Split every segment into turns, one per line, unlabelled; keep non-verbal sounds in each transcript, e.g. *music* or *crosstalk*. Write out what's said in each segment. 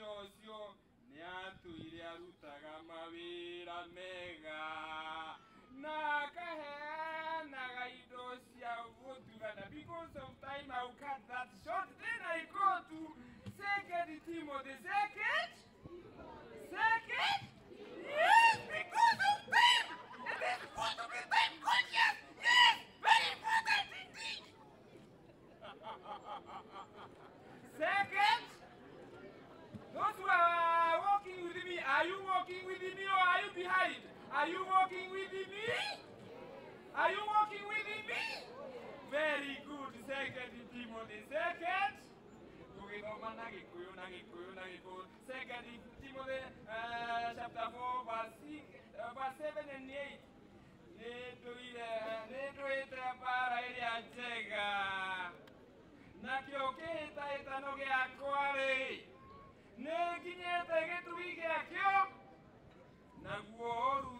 mũthenya ũcio mega. Na because of time I cut that short then I go to second Timothy second? Second yes because of time it is supposed to be time conscious yes very important indeed second those who are walking with me, are you walking with me or are you behind? Are you walking with me? Are you walking with me? Very good. Second. Tukisoma na na na. Second Timothy uh, chapter 4 verse, uh, verse 7 and 8. Nĩndũire nĩndũĩte mbara ĩrĩa njega nakĩo kĩhĩtahĩtano gĩakwa-rĩ nĩnginyĩte gĩtugĩ gĩakĩo naguo ũrutani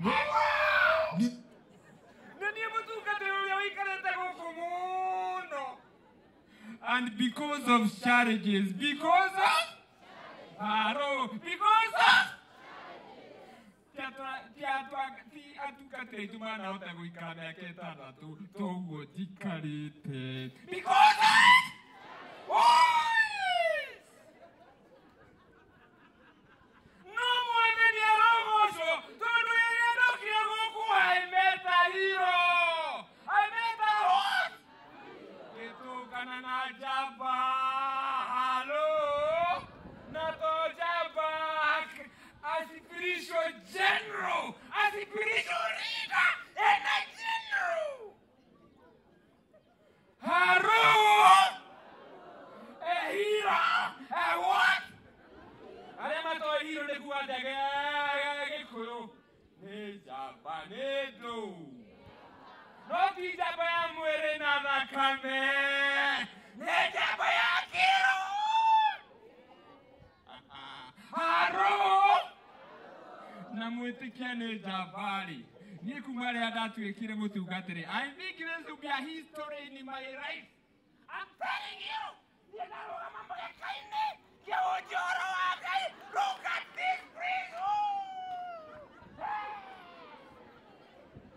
ever nĩ niĩ mũtungatĩri ũrĩa ũikarĩte gũkũ mũno. And because of challenges because of because of ti atungatĩri tu manahota gũikara mĩaka ĩtandatũ toguo njikarĩte because of Always! No spiritual general a spiritual leader and a general. Halo a hero a what? arĩa matoĩ hiro nĩ kuga ndege gĩkũyũ nĩ njamba nĩ ndũ no ti njamba ya mwĩrĩ na thakame nĩ njamba ya kĩro haro nĩ njamba-rĩ niĩ kuma rĩrĩa ndatuĩkire mũtungatĩrĩ I think this will be a history in my life. I'm telling you niĩ ndarũgama mũgeka-inĩ kĩa ũnjoro wa Ngai look at this place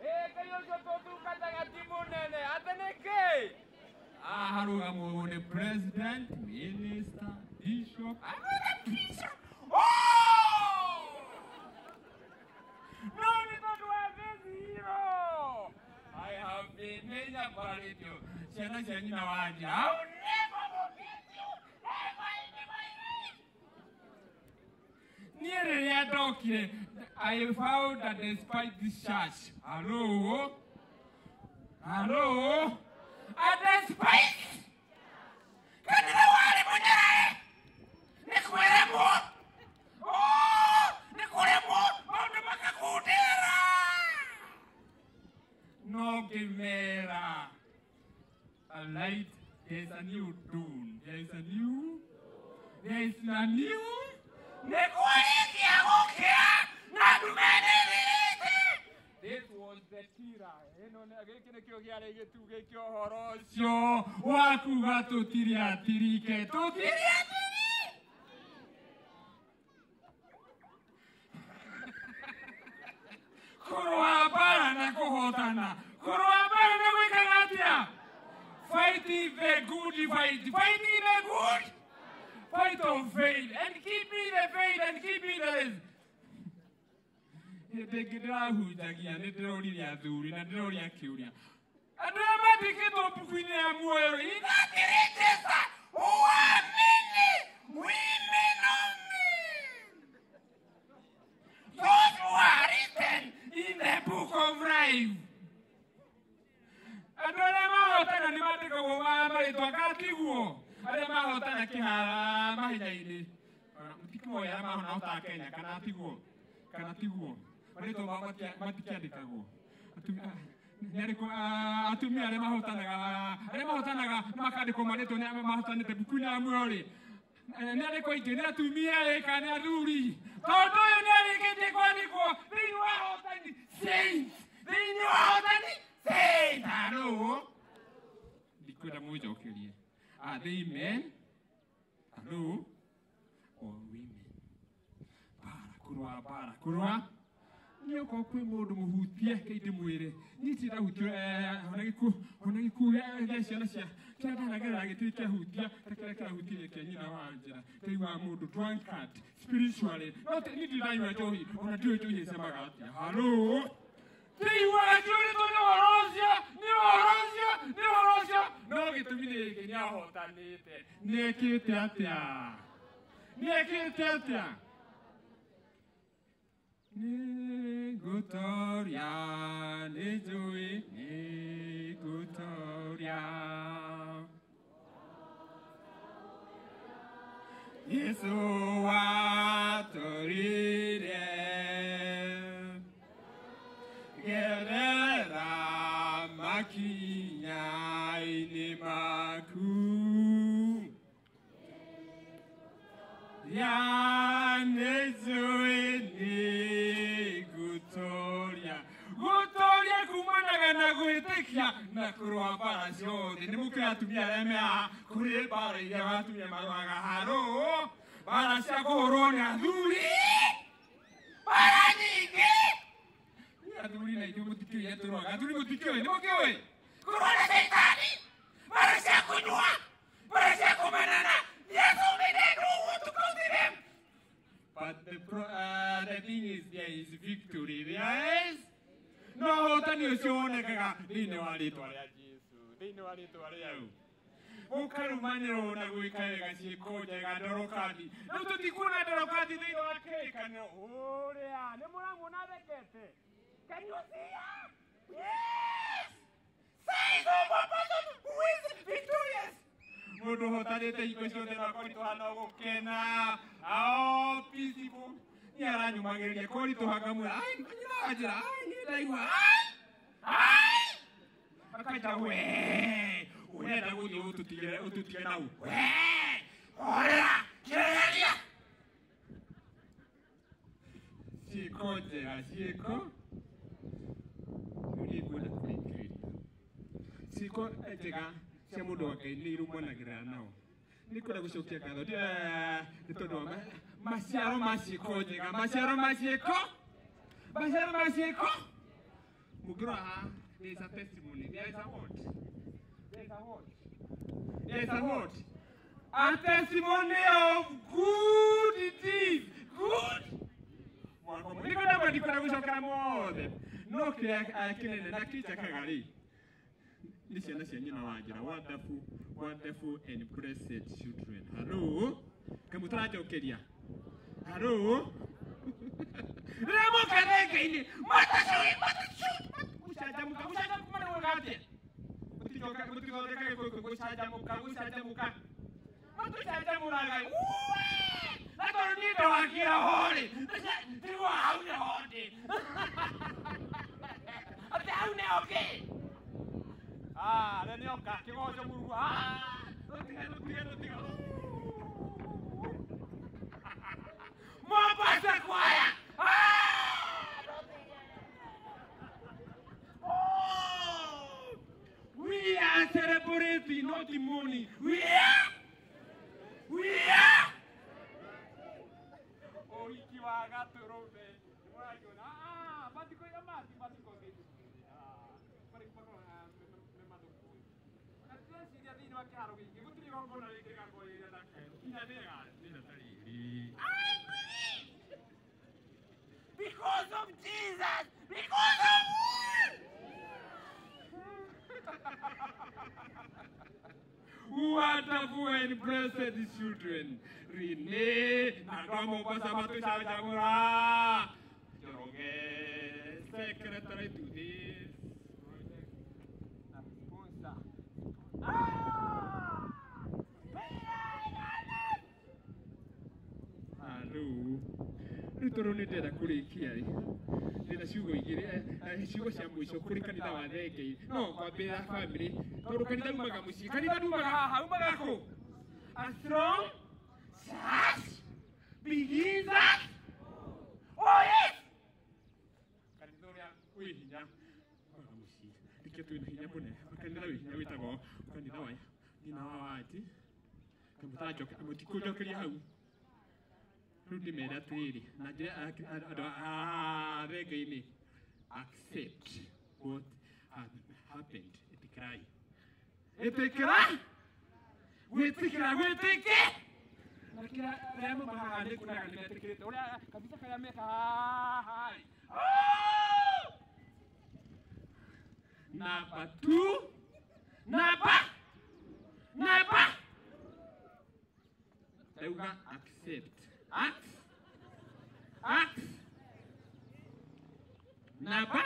Ĩ Ngai ũcio tũtungataga ti mũnene atĩ nĩkĩ aharũgamwo nĩ president minister. bishop amwĩra bishop Oh! no nĩ tondũ wa this hero I have never forget you ever in my life niĩ rĩrĩa ndokire I found that despite this church hello hello and despite kanitha warĩ mũnyarae nĩ kwĩremwo Oh, nĩ kũremwo maũndũ makakundĩra no ngĩmera a light there is a new dawn there is a new there is a new nĩ kwarĩkia na nĩ this was the kira ĩno nĩ- gĩkĩ nĩkĩo gĩarĩ gĩtugĩ kĩa ũhoro ũcio wa kuga tũtirĩ atirike tũtirĩ atiri kũrũa mbara na kũhotana kũrũa mbara na atĩa fighting the good fight fighting the good fight of faith and keeping the faith and keeping the hĩndĩ ĩngĩ ndĩrahunjagia nĩ ndĩrorire athuri na ndĩroria kĩũria andũ arĩa mandĩkĩtwo mbuku-inĩ ya muoyo rĩ igakĩrĩtĩca uamini those who are written in the book of life. Andũ arĩa mahotana nĩ mandĩkagwo ma marĩtwa gatigwo arĩa mahotana kĩhara mahenya-inĩ tikimoya arĩa mahotaga kenya kana tiguo kana tigwo marĩtwa mao nĩ arĩkũ ah, atumia arĩa mahotanaga arĩa mahotanaga marĩtwa nĩ mahotanä mahotanĩte mbuku-inĩ ya muoyo rĩ nĩ arĩkũ aingĩ? Nĩ atumia ĩ kana nĩ athuri tondũ they men? Hello? Or women? Barakurwa, barakurwa. nä okorwo kwä må ndå må hutie kä mwä rä nyitira hutio eh, ona gä kuga gä eh, ciana cia kä rä ndanagerera gä tä kä ahutia ta kä rä a kä rahutirie kä nyina wa njä ra kä iguaga må ndå nindiraigua njohi ona ndiå njohi ä cemaga atia njuĩrĩ tondũ nĩ ũhoro ũcio nĩ ũhoro ũcio nĩ ũhoro ũcio no gĩtũmi nĩ gĩkĩ nĩ ahotanĩte nĩekĩte atĩa nĩekĩte atĩa Nĩngũtoria, nĩnjũĩ nĩngũtoria. Yesu watũrire oh, yanĩnjũĩ nĩngũtoria gũtoria kumanaga na gwĩtĩkia na kũrũa mbara ciothe. Nĩ mũkĩra atumia arĩa me haha kũrĩ mbara iria atumia marũaga harũ mbara cia kũhũrwo nĩ athuri. Mbara nyingĩ. Athuri na ithuĩ mũtikĩũĩ ũrĩa tũrũaga. Athuri mũtikĩũĩ nĩ mũkĩũĩ. Kũrũa na caitani mbara cia kũnyua. mbara cia kũmenana yesu made no want to go to them But the, pro, uh, the thing is, there is victory. There is no ũhotani ũcio wonekaga thĩinĩ wa rĩtwa rĩa Jesũ thĩinĩ wa rĩtwa rĩau ũkarumanĩrwo na gwĩka wega ciĩko njega ndorokathi rĩu tũtikuona ndorokathi thĩinĩ wa kĩrĩkanĩro ũrĩa nĩ mũramuona thekete Can you see her? Yes! Signs of a person who is victorious mundu hotarite hingo ciothe na kurituha no gukena ao peaceful ni aranyumagiriria kurituha ngamwira ai nyinanjira ai ndaigua ai ai akaita we urenda guthii ututigire ututige nau we orera kireheria ciiko njega ciäko niguo ciiko njega cia mũndũ wa ngai nĩ irũmanagĩrĩra nao. Nĩ kwenda gũcokia ngatho. Nä tondå wa ma- maciaro ma ciĩko njega. Maciaro ma ciĩko maciaro ma ciĩko mũngĩrora haha there is a testimony. There is a what? There is a what? There is a what? A testimony of good deeds. Good? Ndikwenda ndikwenda gũcokera mothe. No kĩrĩa kĩnene na kĩnjakaga rĩ nĩ This generation, you wonderful, wonderful and blessed children. Hello? Kamutaraja Okeria. Hello? *laughs* Ramo Karekaini! Mata Shui! Mata kamu, Mushajamuka, Mushajamuka, Manawagate! Mutikoka, Mutikoka, Mushajamuka, Mushajamuka. Mutushajamuka, Uwe! Natornito, Akira Hori! Tuwa! Nah, kiloka kigoco murua rutige rutige We are celebrating, not the money. We are. We are. Oh, ikiwa. Ah, batiko batiko. a chiaro quindi I believe because of Jesus because of *laughs* wonderful and blessed children. Renee na kwa mbasa matocha jamura rä nä ndenda kå rä kia rä ndä na ciugo igä rä ciugo cia må ico kå rä kanitha wa thengei no kwambä ra bamä tondå kanitha rumaga må ciä kanitha rumaga haha umaga kå kanitha å rä a wä hinya umaga må ciä rä twä na hinya må ne kanitha wä hinya wä tagwo kanitha wa nyina wa wati. Kamå tikå njokeria hau tutti made that really. Nigeria accept what had happened. At cry. At cry? We the cry, with the cry! lakini rehema mahali kuna kanimetekete ule accept. Hah? Hah? Kenapa?